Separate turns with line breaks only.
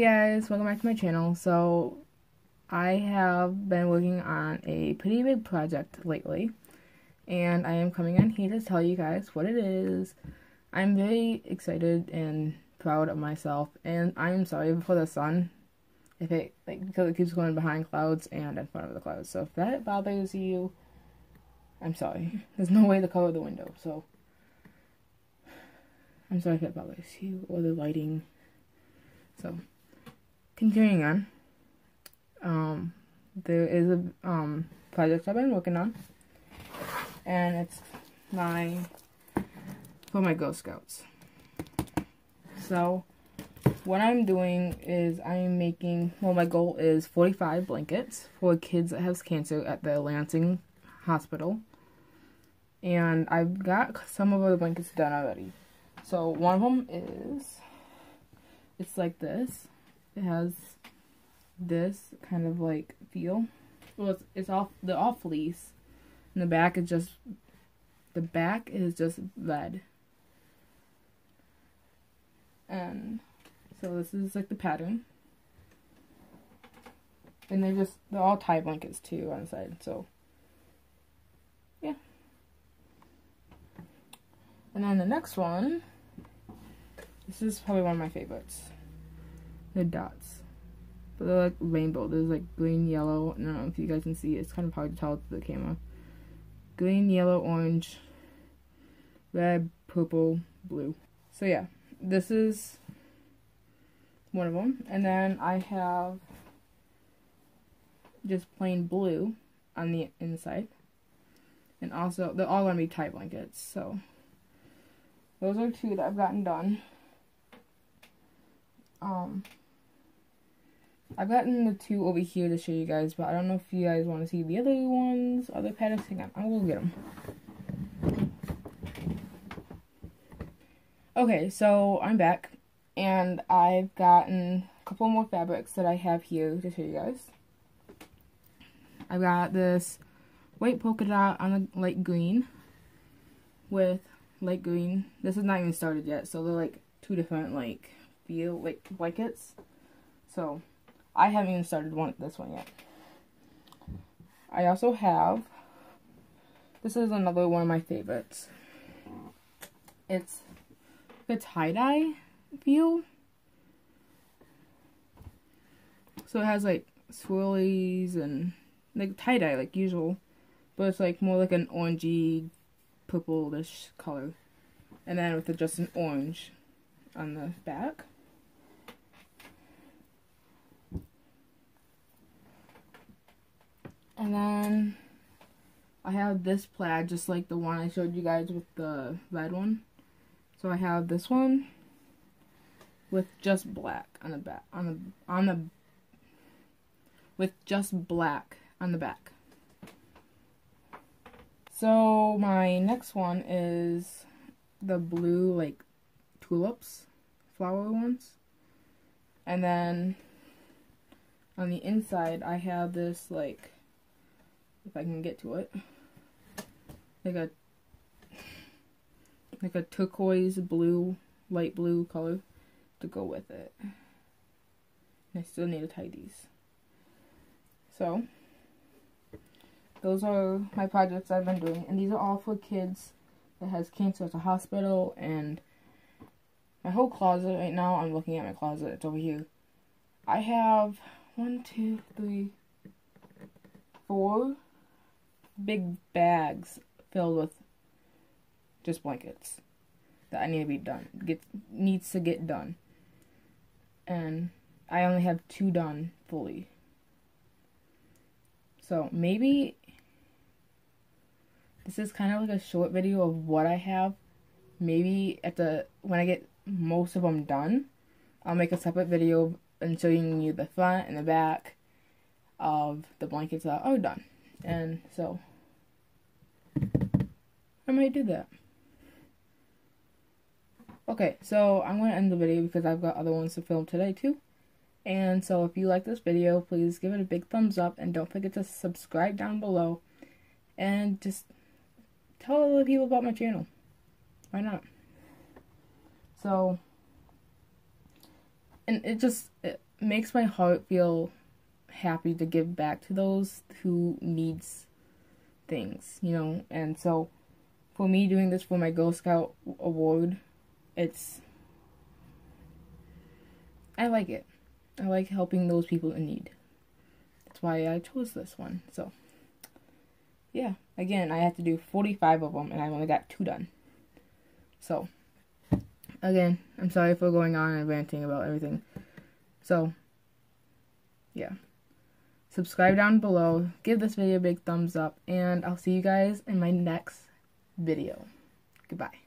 guys, welcome back to my channel. So, I have been working on a pretty big project lately, and I am coming on here to tell you guys what it is. I'm very excited and proud of myself, and I'm sorry for the sun, if it, like, because it keeps going behind clouds and in front of the clouds. So if that bothers you, I'm sorry. There's no way to cover the window, so I'm sorry if that bothers you, or the lighting. So, continuing on, um, there is a um, project I've been working on, and it's my for my Girl Scouts. So, what I'm doing is I'm making, well, my goal is 45 blankets for kids that have cancer at the Lansing Hospital. And I've got some of the blankets done already. So, one of them is it's like this. It has this kind of like feel. Well, it's, it's all they're all fleece, and the back is just the back is just red. And um, so this is like the pattern. And they're just they're all tie blankets too on the side. So yeah. And then the next one this is probably one of my favorites. The dots. But they're like rainbow. There's like green, yellow. I don't know if you guys can see. It's kind of hard to tell through the camera. Green, yellow, orange, red, purple, blue. So yeah, this is one of them. And then I have just plain blue on the inside. And also, they're all going to be tie blankets. So, those are two that I've gotten done. Um, I've gotten the two over here to show you guys, but I don't know if you guys want to see the other ones, other patterns. Hang on, I will get them. Okay, so I'm back, and I've gotten a couple more fabrics that I have here to show you guys. I've got this white polka dot on a light green with light green. This is not even started yet, so they're like two different like feel like blankets. So I haven't even started one this one yet. I also have this is another one of my favorites. It's the tie-dye feel. So it has like swirlies and like tie-dye like usual. But it's like more like an orangey purplish color. And then with just an orange on the back. And then I have this plaid just like the one I showed you guys with the red one. So I have this one with just black on the back on the on the with just black on the back. So my next one is the blue like tulips flower ones. And then on the inside I have this like if I can get to it. Like a like a turquoise blue, light blue color to go with it. And I still need to tie these. So, those are my projects I've been doing. And these are all for kids that has cancer at the hospital. And my whole closet right now, I'm looking at my closet. It's over here. I have one, two, three, four big bags filled with just blankets that I need to be done. Get needs to get done. And I only have two done fully. So maybe this is kind of like a short video of what I have. Maybe at the when I get most of them done, I'll make a separate video and showing you the front and the back of the blankets that are done. And so I might do that. Okay, so I'm going to end the video because I've got other ones to film today too. And so if you like this video, please give it a big thumbs up and don't forget to subscribe down below. And just tell other people about my channel. Why not? So, and it just, it makes my heart feel happy to give back to those who needs things, you know. And so for me doing this for my Girl Scout award, it's I like it. I like helping those people in need. That's why I chose this one. So yeah, again, I had to do 45 of them and I only got two done. So again, I'm sorry for going on and ranting about everything. So yeah subscribe down below, give this video a big thumbs up, and I'll see you guys in my next video. Goodbye.